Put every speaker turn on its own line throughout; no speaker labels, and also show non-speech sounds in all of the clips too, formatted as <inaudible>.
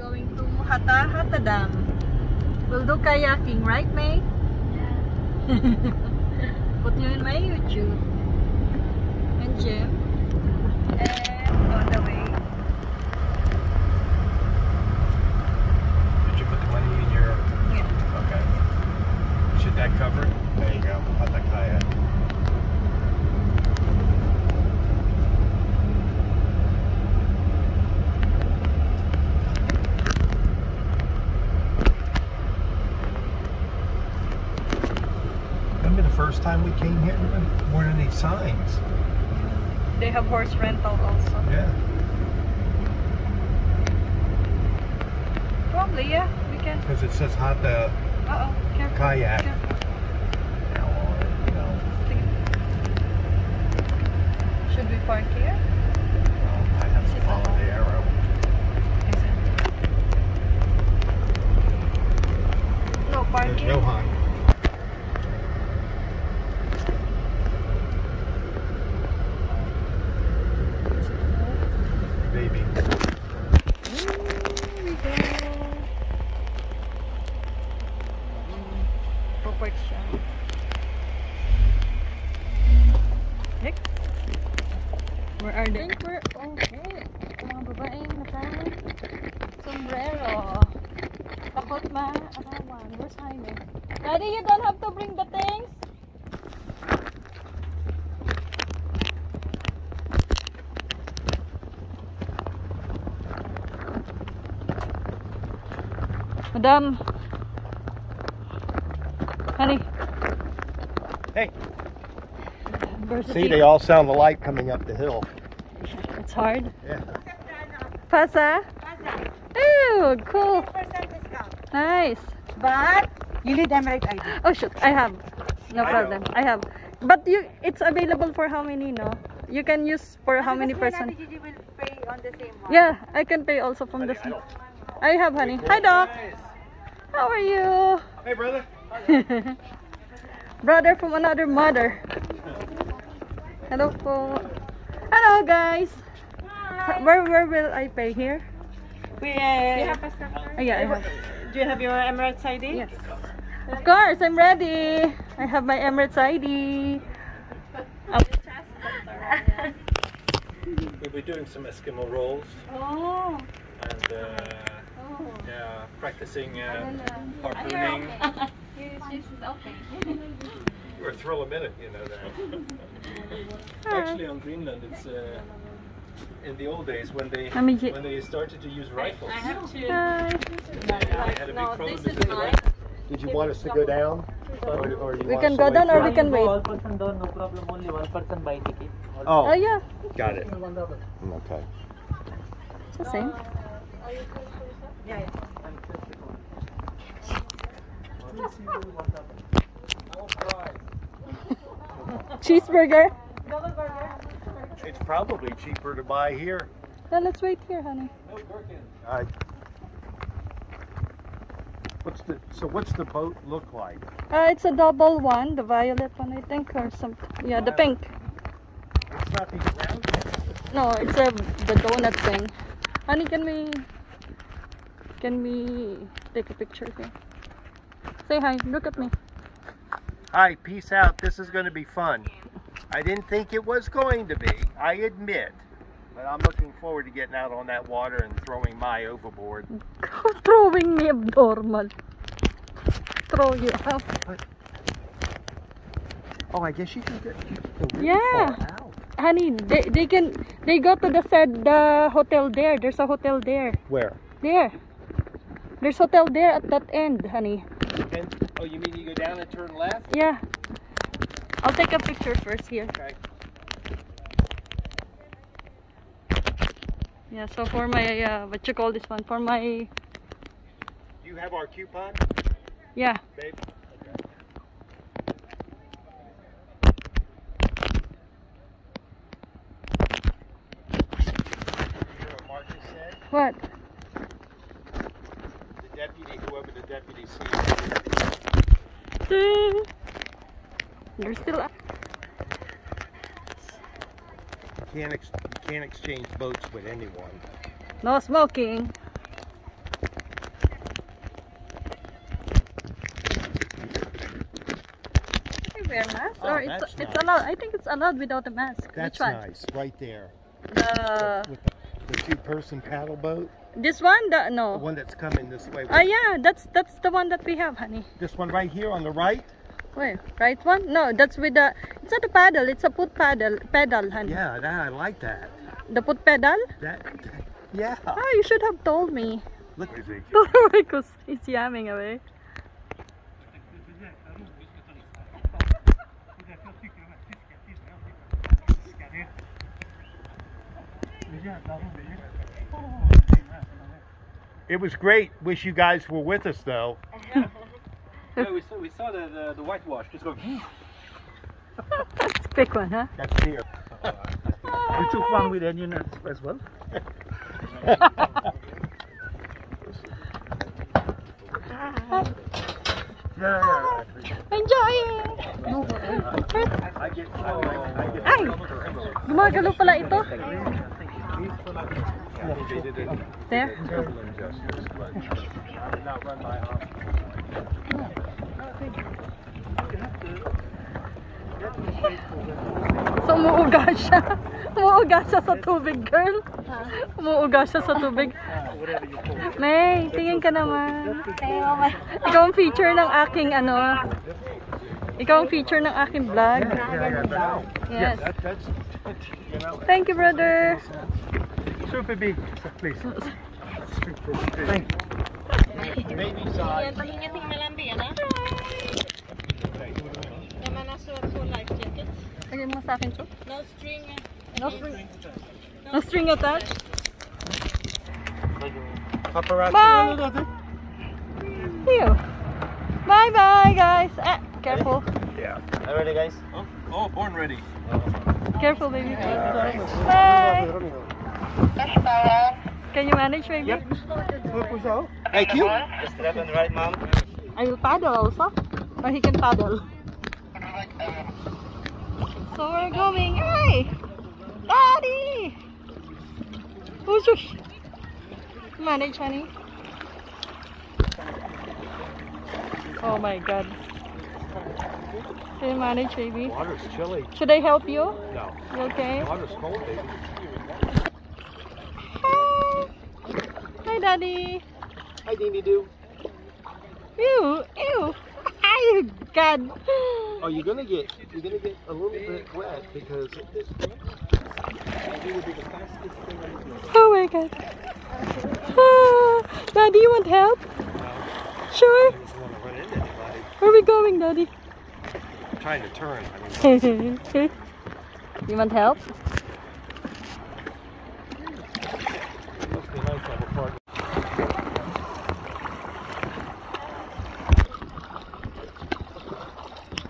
going to Hatta Hatta Dam. We'll do kayaking, right, May? Put you in my YouTube. And Jim. And on the way.
Did you put the money in your?
Yeah.
Okay. Should that cover it? There you go. Hatta kayak. Remember the first time we came here? There weren't any signs.
They have horse rental also.
Yeah.
Probably, yeah. We can.
Because it says Hatta
Uh oh.
Kayak.
Careful.
Now on, you know.
Should we park here?
Well, I have to follow the arrow.
Is it? No
There's
parking.
Johan. Baby.
Here we go. Perfect siya. Nick? Where are they? We're okay. Mga babaeng naka sombrero. Takot ma arawan. Where's Jaime? Daddy, you don't have to bring the things? Madam. Honey.
Hey.
Where's the
See, they all sound alike coming up the hill.
It's hard.
Yeah.
Pasa? Ooh, cool.
percent.
Nice.
But you need Emirates ID.
Oh shoot, I have. No
I
problem.
know.
I have. But you it's available for how many, no? You can use for how many
Because
person?
Gigi will pay on the same one.
Yeah, I can pay also from the
Honey,
I have honey. Hi doc. How are you?
Hey, brother. <laughs>
Brother from another mother. Hello po. Hello guys. Where where will I pay here?
We, uh,
Oh, yeah, I have.
do you have your Emirates ID?
Yes. Of course, I'm ready. I have my Emirates ID.
We'll be doing some Eskimo rolls
Oh.
and uh, yeah, practicing uh, harpooning. <laughs> <laughs> <laughs> We're a thrill a minute, you know that. Actually, on Greenland, it's uh, in the old days when they
Let me
when they started to use rifles.
Hi.
They had a big problem because the rifle- Did you want us to go down? Or, or you
We can go down or we can wait.
All person down, no problem. Only one person buy ticket.
Oh
Oh,
yeah,
got it. Okay.
it's the same.
Yeah, yeah.
Cheeseburger. <laughs>
It's probably cheaper to buy here.
Then let's wait here, honey.
Uh, what's the so what's the boat look like?
Uh, it's a double one, the violet one, I think, or some. Yeah, the pink.
It's not these round.
No, it's a the donut thing. Honey, can we can we take a picture here? Say hi. Look at me.
Hi, peace out. This is going to be fun. I didn't think it was going to be. I admit. But I'm looking forward to getting out on that water and throwing my overboard. <laughs>
Throwing me abnormal. Throw you out.
Oh, I guess you can get you can
Yeah. Honey, they, they can they go to the said the hotel there. There's a hotel there.
Where?
There. There's hotel there at that end, honey.
And, oh, you mean you go down and turn left?
Yeah. I'll take a picture first here.
Okay.
Yeah, so for my uh, what you call this one? For my
you have our coupon,
yeah.
babe? What deputies <laughs> here.
You're still up.
Can't ex you can't exchange boats with anyone.
No smoking. wear masks?
Oh,
or it's,
nice.
it's allowed. I think it's allowed without a mask.
That's nice, right there. With, the, the two-person paddle boat
this one? The no.
the
no.
one that's coming this way.
Oh yeah, that's that's the one that we have, honey.
This one right here on the right.
Where? Right one? No, that's with the. It's not a paddle. It's a foot paddle. Pedal, honey.
Yeah, that, I like that.
The foot pedal.
That, yeah.
Oh, you should have told me.
Look, <laughs>
because he's yamming away.
It was great. Wish you guys were with us though. <laughs>
Yeah, we saw, we saw the, the, the whitewash just going.
It's a big one, huh?
That's here. <laughs>
we took one with onion as well. <laughs>
Yeah.
Enjoy it! Ay! Gumagalo pala ito. There. So umuuga siya. Umuuga siya sa tubig, girl. Umuuga siya sa tubig. May, tingin ka naman. Ikaw ang feature ng aking ano. Ikaw ang feature ng aking vlog. Yes. Thank you, brother.
Super big, please. Super big. Baby size.
Pahingating malambi, ano? Naman na suot ko life jackets.
Lagay mo sa akin, Chok.
No string. eh.
No string. No string attached.
Paparazzi.
Bye. See you. Bye bye, guys. Ah, careful.
Yeah.
Are ready, guys? Oh, oh, born ready.
Careful, baby. Bye. Can you manage, baby?
Thank you.
Just left and right, mom.
I will paddle also. Or he can paddle. So we're going. Hey! Daddy! Who's your... Manage, honey. Oh my god. Can you manage, baby?
Water's chilly.
Should I help you?
No.
You okay?
Water's cold, baby.
Hi! Hi, Daddy!
Hi, Dini Doo.
Ew! Ew! <laughs> Ay, God!
Oh, you're gonna get you're gonna get a little bit wet because it, it would be the fastest thing on the road.
Oh my god. Ah, Daddy, you want help? Sure.
I don't want to run into anybody.
Where are we going, Daddy?
I'm trying to turn. I mean, <laughs>
you want help?
it must be nice to have a partner.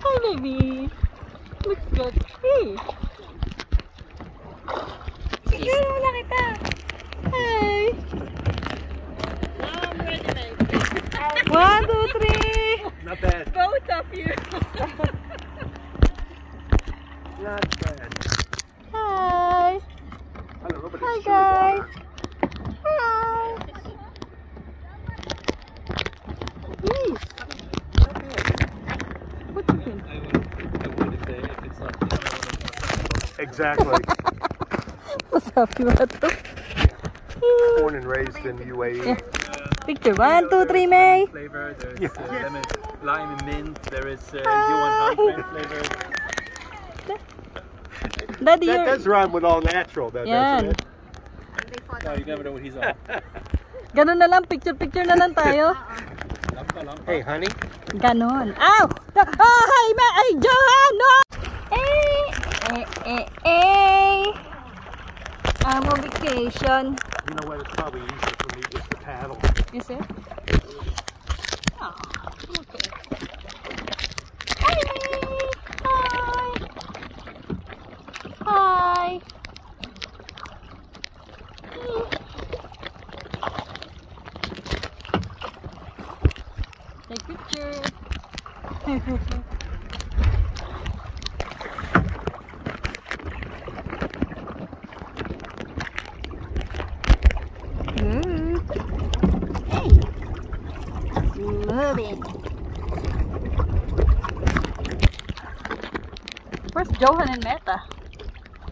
Hi, baby. Looks good. Hey. Sige, wala kita. Hi.
Now I'm ready, babe.
One, two, three.
Not bad.
Both of you.
Not bad.
Hi.
Hello, but
Hi,
it's
guys. Hi. Please. What you think?
I would, I would if, they, if it's not.
Exactly.
Masabi ba ito?
Born and raised in the UAE.
Yeah. Picture. One, two, three, May.
Flavor, there's
Yeah.
uh, lemon, lime and mint, there is uh,
Hi.
Johan Halgren flavor. <laughs>
Daddy,
That
you're...
does rhyme with all natural, though,
Yan.
doesn't it?
No, you never know what he's on.
Ganun na lang, picture-picture na lang tayo.
Lampa, <laughs> lampa.
Hey, honey.
Ganon. Ow! Oh, hi, ma! Ay, Johan! No! Eh, eh, eh, eh. I'm on vacation.
You know what? It's probably easier for me just to paddle.
Is it? Oh, okay. Hi! Hi! Hi! Take picture. <laughs> Hey. Moving. Johan and Meta.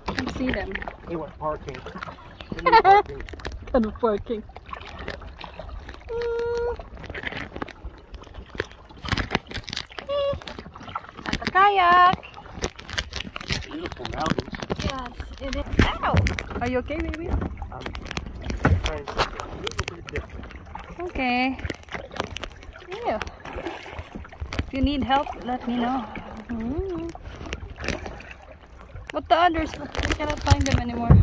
Can see them.
They went parking. <laughs> They went parking.
Kind of parking. At the kayak.
Beautiful mountains.
Yes, it is. Ow! Are you okay, baby?
Trying something a little bit different.
Okay. Yeah. If you need help, let me know. Mm. But the others, we cannot find them anymore.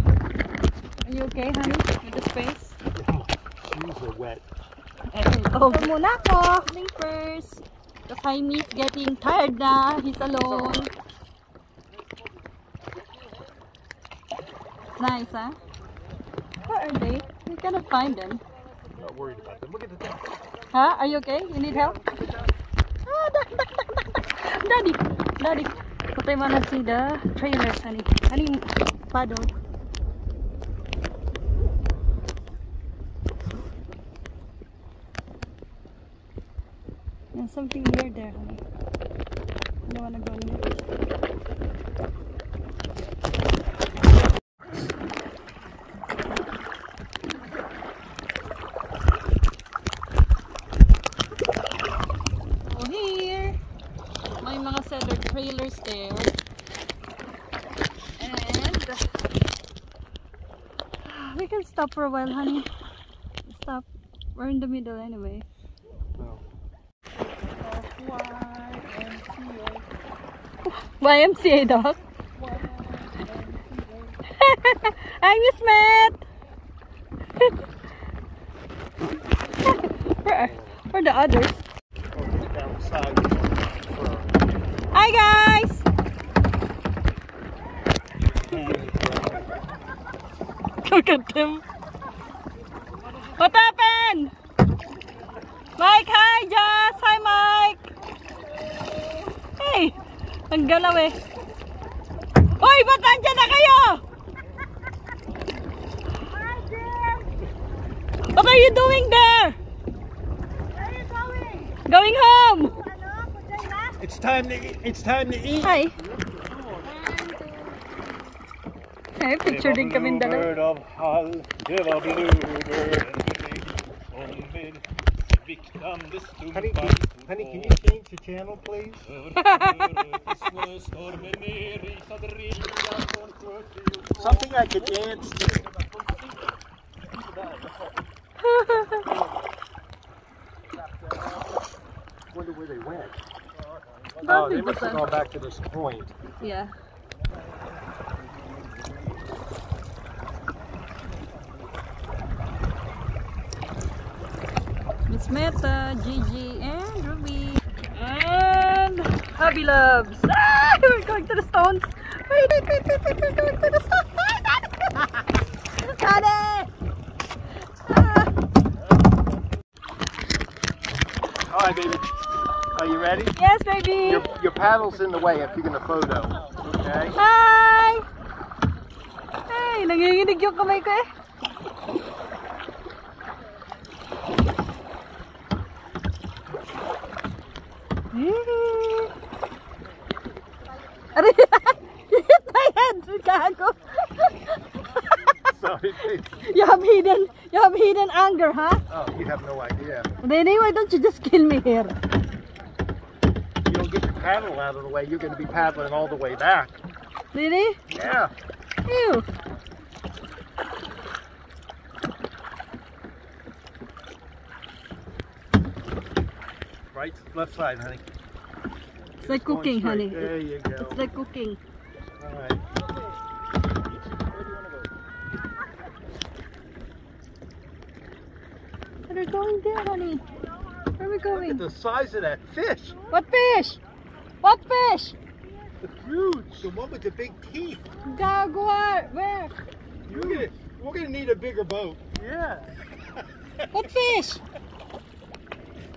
Are you okay, honey? With the space?
Shoes are wet.
Oh. Muna ako. Sleepers. Because Jaime's getting tired na. He's alone. Nice, huh? Where are they? We cannot find them.
Not worried about them. Look at the thing.
Huh? Are you okay? You need help? Daddy, daddy. But I wanna see the trailers, honey. Honey, paddle. There's something weird there, honey. I don't wanna go near. Stop for a while, honey. Stop. We're in the middle anyway. Oh.
No.
YMCA <laughs> dog. <laughs> Hi, Miss Matt. <laughs> where, where the others?
Oh,
Hi, guys. Look at them. What happened? Mike, hi, Jess. Hi, Mike. Hey, ang galaw eh. Hoy, ba't nandyan na kayo? What are you doing there?
Where are you going?
Going home.
Ano? Punta na?
It's time to eat. It's time to eat.
Hi. Ay, picture din kami dalawa.
Bluebird of Hall, det var bluebird om med Um, viktande
Honey,
stumpar
can, honey, can you change the channel, please?
Snöstormen nerrisad rilja från 40
Something I could dance to. Wonder where they went. Oh, they must have gone back to this point.
Yeah. Meta, Gigi, and Ruby. And Hubby Loves. Ah, <laughs> we're going to the stones. Wait, wait, wait, wait, wait, we're going to the stones. Daddy! Ah.
All right, baby. Are you ready?
Yes, baby.
Your, your paddle's in the way if you're going to photo. Okay?
Hi! Hey, nanginginig yung kamay ko eh. Hit my head! Gago!
Sorry, baby.
you have hidden, you have hidden anger, huh?
Oh, you have no idea.
Then why don't you just kill me here?
You don't get your paddle out of the way, you're going to be paddling all the way back.
Really?
Yeah.
Ew.
Right, left side, honey.
It's like cooking,
straight.
honey.
There you go.
It's like cooking.
All right.
Where are we going there, honey? Where are we going?
Look
going?
at the size of that fish.
What fish? What fish?
It's huge. The one with the big teeth.
Jaguar. Where?
You're gonna, we're gonna need a bigger boat. Yeah.
What fish?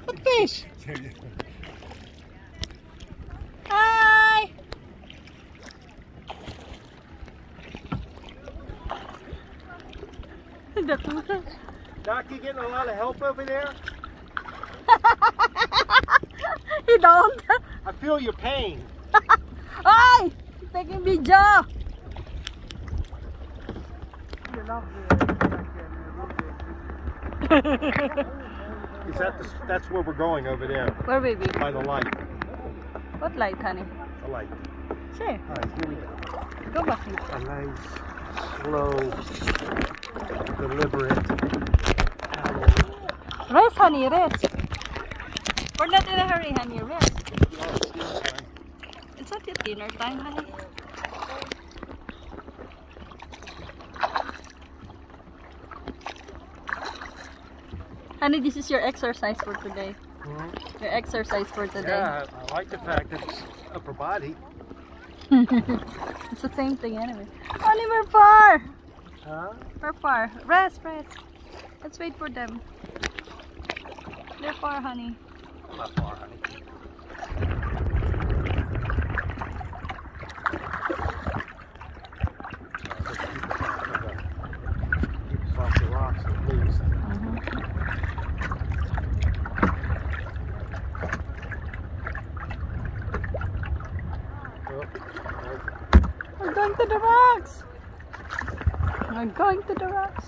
What fish? <laughs> Hi.
Doc, you getting a lot of help over there? <laughs>
he don't.
I feel your pain.
Ay! taking video.
Is that the, that's where we're going over there
Where baby?
by the light.
What light, honey?
The light.
Say,
All right, here we go.
go back.
A nice, slow, deliberate paddle.
Rest, honey, rest. We're not in a hurry, honey. Rest. It's not your dinner time, honey. Honey, this is your exercise for today.
Mhm.
Your exercise for today.
Yeah, I like the fact that it's upper body.
It's the same thing anyway. Honey, we're far.
Huh?
We're far. Rest, rest. Let's wait for them. They're far, honey.
Not far, honey. Let's keep us off of the- keep us off the rocks at least. Oh, oh.
We're going to the rocks. We're going to the rocks.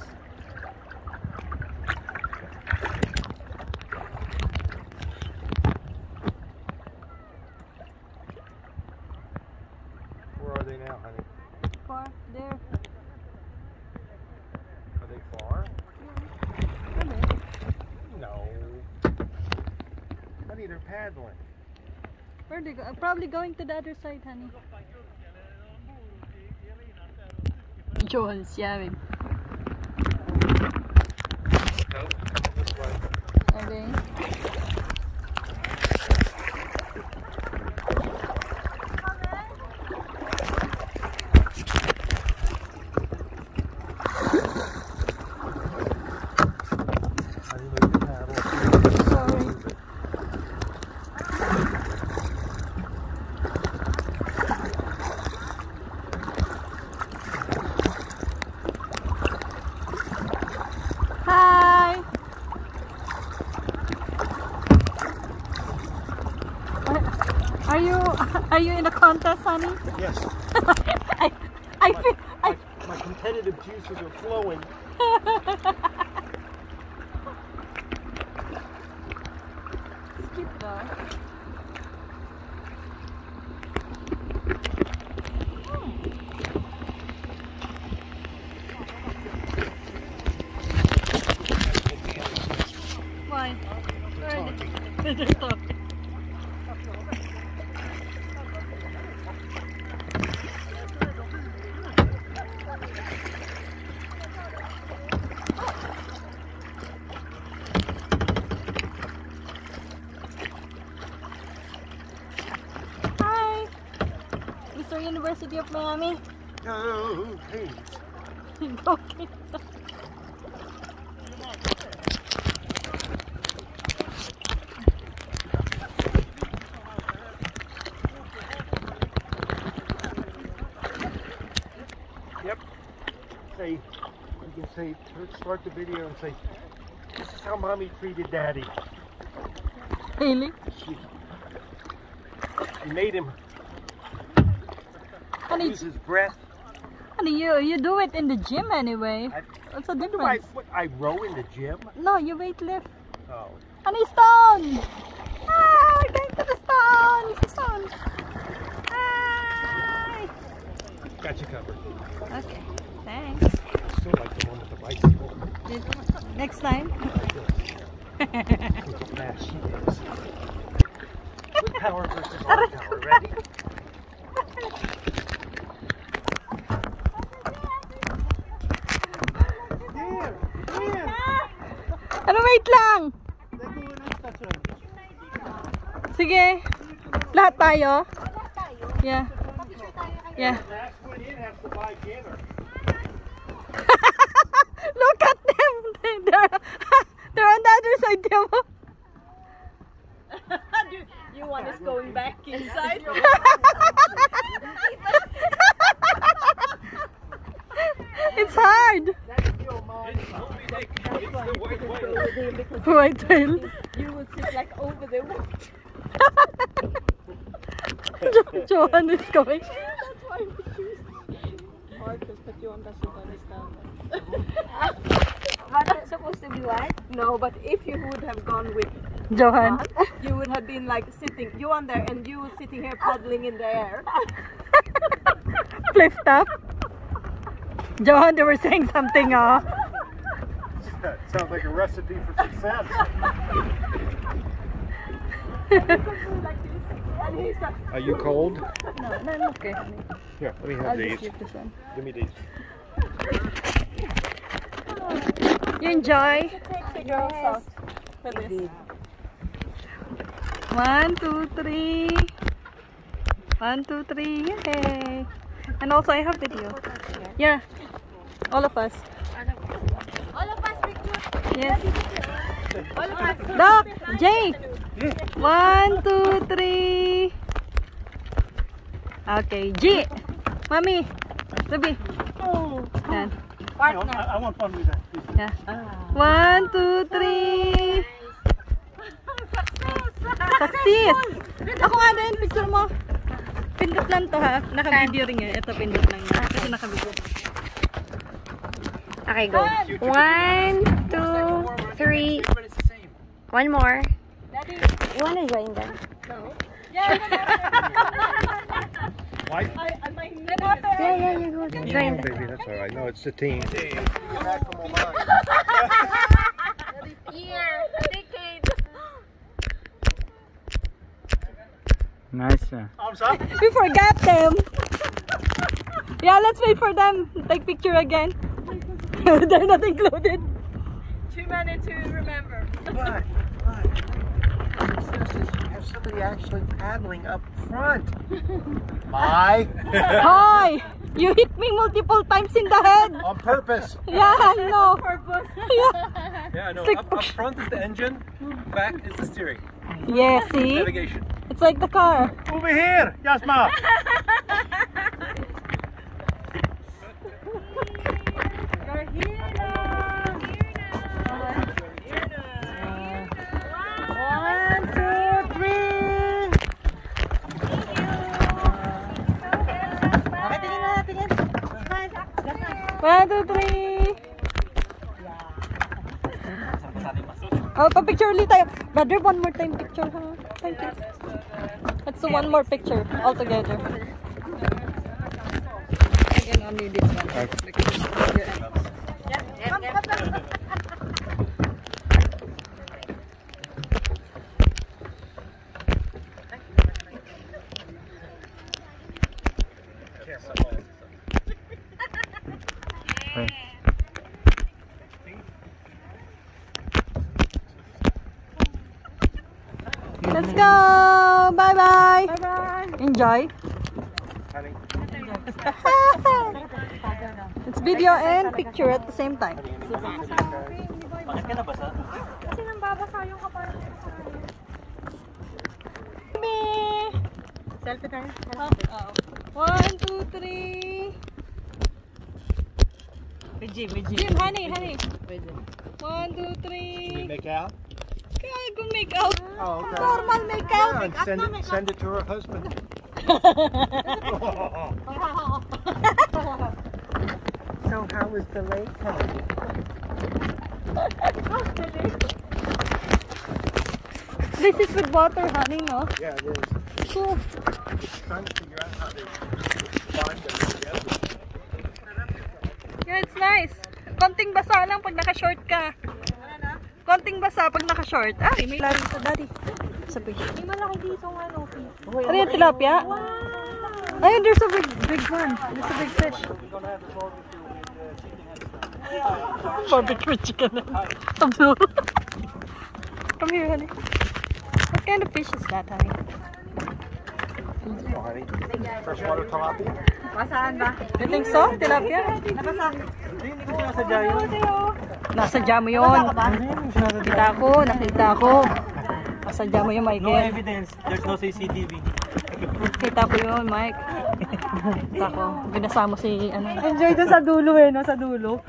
Where are they now, honey?
Far there.
Are they far? No. Honey, they're paddling.
Where they go? I'm probably going to the other side, honey. Jones, yeah, babe.
This way.
Okay.
Honey, move the paddle.
Sorry. Hi. Are- Are you are you in a contest, honey?
Yes. <laughs>
I I feel I
My, my competitive juices are flowing.
skip though. Why? Where are they? They're talking. Hi, University of Miami.
Go,
okay.
Yep. Say, you can say, start the video and say, this is how mommy treated daddy.
Really?
She, she made him
Honey,
use his breath.
honey, you you do it in the gym anyway.
I-
What's the
do I,
difference?
what, I row in the gym?
No, you weight lift.
Oh.
Honey, stone! Ah, we're going to the stone! Stone! Hi!
Got you covered.
Okay, thanks.
I Still like the one with the bicycle.
Next time.
Look how fast she is. Power versus power. Ready? <laughs> There! There!
Ano, wait lang! Sige. Lahat tayo? Yeah. Yeah.
Last one has to buy.
Look at them! They're, <laughs> they're on the other side, diba? mo? <laughs>
You want us going back inside? <laughs>
it's hard! White tail.
You would sit like over the
Jo- Johan is going.
That's why hard to but you doesn't understand.
But it's supposed to be what?
No, but if you would have gone with
Johan.
you would have been like sitting you on there and you sitting here paddling in the air. <laughs>
Flip top. Johan, they were saying something, uh.
That sounds like a recipe for success.
And he's <laughs> like,
Are you cold?
No, no, I'm okay.
Here, let me have
I'll
these.
just this one.
Give me these.
You enjoy?
take the girls out for this.
One, two, three. One, two, three. Yay. And also, I have video. Yeah. All of us. Yes. Doc, Jay. One, two, three. Okay, G. Mommy. Ruby. Yan.
Don't- I, I want fun with that.
Yeah. One, two, three. Success! Ako nga din, picture mo. Pindot lang to ha. Naka-video rin yan. Ito pindot lang yan. Kasi naka-video.
Okay, go. One, two, three. One more. You wanna join them?
Why?
Yeah, yeah, you go. Join them.
baby, that's all right. No, it's the team.
Nice. uh,
Arms up. <laughs>
We forgot them. Yeah, let's wait for them. Take picture again. <laughs> They're not included.
Too to remember.
But, but, seriously, you have somebody actually paddling up front. <laughs> Hi.
Hi! You hit me multiple times in the head.
On purpose.
Yeah, I know. <laughs> On Yeah.
Yeah, no.
It's like-
Up, up front is the engine, back is the steering.
Yeah, see?
Navigation.
It's like the car.
Over here, Jasma. <laughs>
One, two, three. One, two, three. Oh, pa-picture ulit tayo. Brother, one more time picture, ha? Thank you. Let's do one more picture all together. Again, only this one.
Okay.
Let's go! Bye-bye! Bye-bye! Enjoy! It's video and picture at the same time.
Bakit ka nabasa?
Selfie tayo. One, two, three. Jim, Jim, honey, honey. One, two, three.
make out?
Kaya go make out.
Oh, okay.
Normal make out.
Yeah, and send it, send it to her husband. So how was the lake? honey?
This is with water, honey, no?
Yeah, it is.
Cool.
Trying to figure out how they bind them together.
Yeah, it's nice. Konting basa lang pag naka-short ka. Konting basa pag naka-short. Ay, may lari sa daddy. Sabi. May malaki dito nga, no, Ano yung tilapia? Ayun, there's a big, big one. There's a big fish. Barbecue chicken. Come here. Come here, honey. What kind of fish is that, honey?
Freshwater tilapia?
You think so? Tilapia?
Hindi ko sinasadya yun.
Nasadya mo yun. Nakita ko, nakita ko. Nasadya mo yun,
No
Michael.
evidence. There's no CCTV.
Kita ko yun, Mike. Kita ko. Binasa mo si, ano.
Enjoy doon sa dulo eh, no? Sa dulo.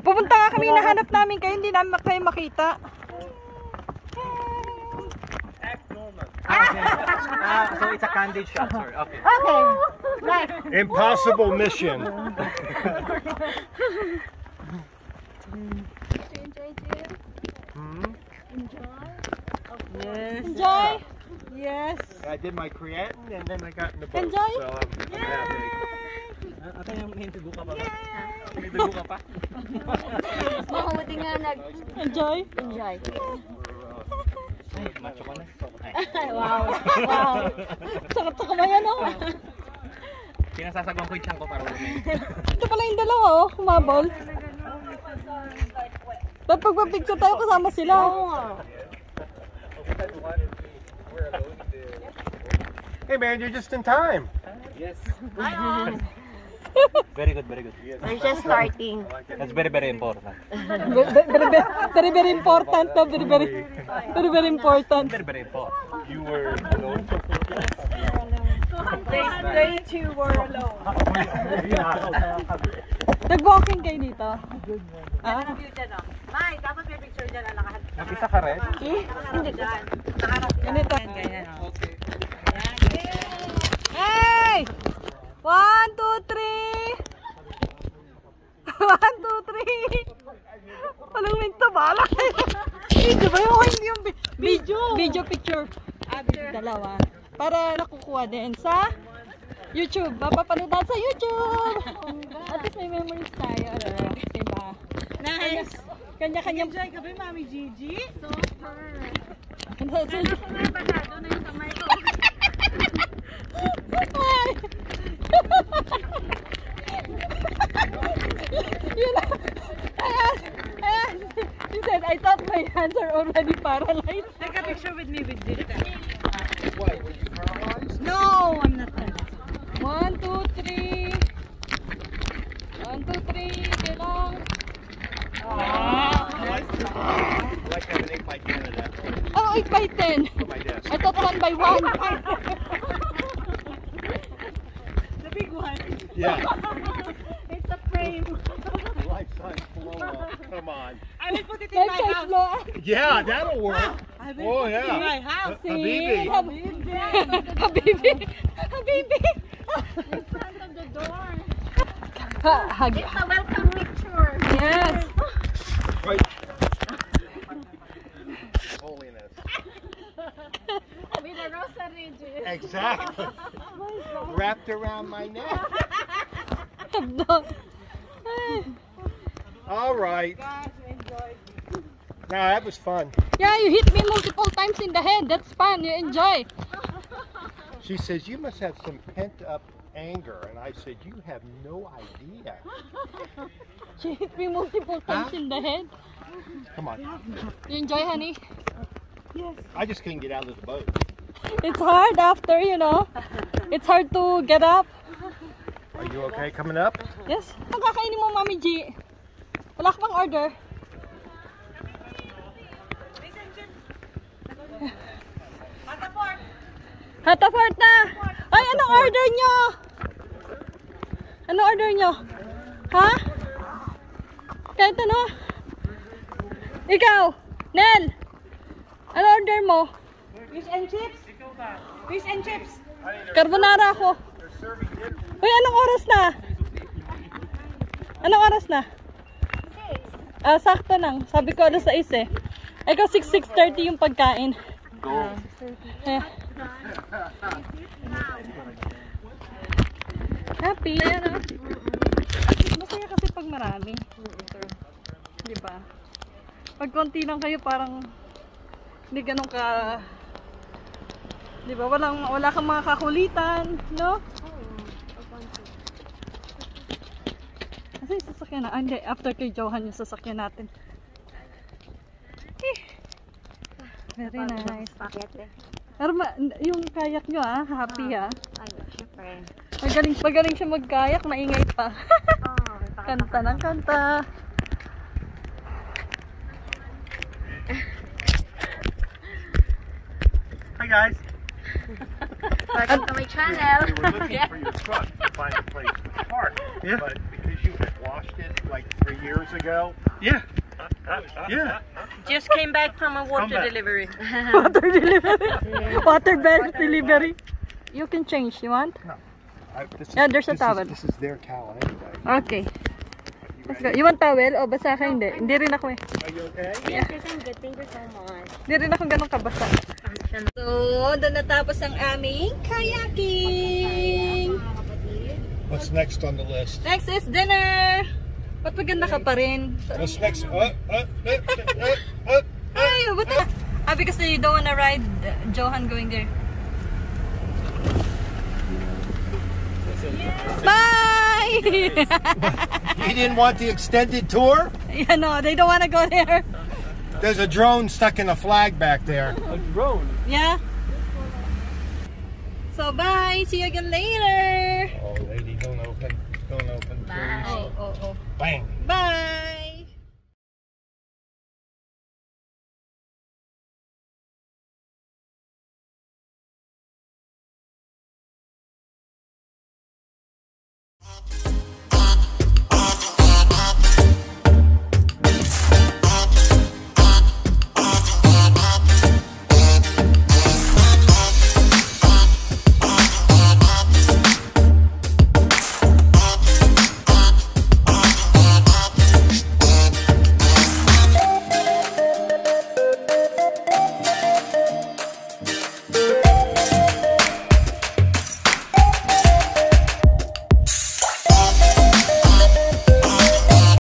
Pupunta nga kami, nahanap namin kayo, hindi namin kayo makita.
Ah, so it's a candid shot, sorry. Okay.
Okay. Right.
Impossible mission. <laughs> Hmm?
Yes.
Enjoy. Yes.
I did my creatinine and then I got in the boat.
Enjoy.
So I'm, I'm happy.
Ah, Ate, dugo ka pa <laughs> ba? Dugo ka pa?
Mabuti nga nag
Enjoy.
enjoy.
Ay, macho ka na.
Wow. Wow. Sakit sa kamay ano.
Pinasasagwan ko yung ko para lumay.
Ito pala yung dalawa oh. Kumabol. Ba't pagpapicture tayo kasama sila? <laughs>
Hey man, you're just in time.
Yes. <laughs> Very good, very good.
We're just starting.
That's very, very important.
Very, very, very, very important. Very, very, very, very important.
Very, very important.
You were alone.
They, they two were alone.
Nag-walking kayo dito? Ah?
May, dapat may picture dyan.
Nakita ka rin?
Ganito. Hey! One, two, three! One, two, three! Walang minto, balak Video <laughs> ba yun? Hindi yung vi- video. Video picture. Dalawa. Para nakukuha din sa YouTube. Mapapanood sa YouTube. At least may memories tayo. Ano? Diba? Nice. Kanya-kanya. Enjoy ka ba, Mami Gigi? Super. Ay! Yun na. Ayan. Ayan. He said, I thought my hands are already paralyzed. Take a picture with me with this. No, I'm not done. One, two, three. One, two, three. Kailang.
I like having 8 by Canada
Oh, 8 by 10.
on my desk.
I thought 1 by 1. <laughs> the big 1.
Yeah. <laughs>
It's a frame.
Life size blow Come on.
I will put it in
Life
my
size
house.
Yeah, that'll work.
Ah, I will
Oh
put it in my
yeah.
house.
A baby.
Habibi. Habibi.
In front of the door.
Ha- Hug.
It's a welcome picture.
Yes.
Right. Holiness.
With a rosary.
Exactly. <laughs> Wrapped around my neck. <laughs> <laughs>
Habdo. Ay.
All right.
Guys, enjoy.
No, that was fun.
Yeah, you hit me multiple times in the head. That's fun. You enjoy. <laughs>
She says, You must have some pent up anger. And I said, You have no idea. <laughs>
She hit me multiple times in the head.
Come on.
You enjoy, honey? Yes.
I just couldn't get out of the boat.
It's hard after, you know. It's hard to get up.
Are you okay coming up?
Yes. Ang kakainin mo, Mami G? Wala ka pang order. Hataport na! Ay, anong order nyo? Anong order nyo? Ha? Kahit ano? Ikaw, Nel! Ano order mo?
Fish and chips. Fish and chips.
Carbonara ako. Uy, anong oras na? Anong oras na? Ah, sakto lang. Sabi ko alas 6 eh. Ikaw 6, 6.30 yung pagkain. Eh. Happy. Masaya kasi pag marami. Di ba? Pag konti lang kayo parang hindi ganun ka Di ba? Walang, wala kang mga kakulitan, no? Kasi yung sasakyan na, ah, hindi, after kay Johan yung sasakyan natin. Eh. Very nice. Pero ma- yung kayak nyo ah, happy ah.
Ay, syempre.
Magaling, magaling siya magkayak, maingay pa. <laughs> kanta ng kanta.
Hi, guys.
Welcome to my channel.
We were looking for your truck to find a place to park. Yeah. But because you had washed it like three years ago,
Yeah.
Yeah.
Just came back from a water
back.
delivery. <laughs>
Water delivery. <laughs> Water bed delivery. You can change. You want?
I, this is,
Yeah, there's a
this
towel.
Is, this is their towel anyway.
Okay. Let's go. You want towel? O basa ka hindi? Hindi rin ako eh.
Are you okay?
Yeah.
good. Thank you so much.
Hindi rin ako ganun kabasa. So, doon natapos ang aming kayaking.
What's next on the list?
Next is dinner. Ba't maganda ka pa rin?
What's next? Uh, uh, uh, uh, uh,
Ay, what the? Ah, because you don't wanna ride Johan going there. Bye! <laughs>
You didn't want the extended tour?
yeah, no, they don't wanna go there.
There's a drone stuck in a flag back there.
A drone.
Yeah. So, bye! See you again later!
Oh, lady, don't open. Don't open, please.
Oh, oh, oh.
Bang.
Bye!